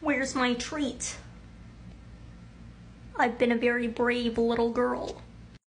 Where's my treat? I've been a very brave little girl.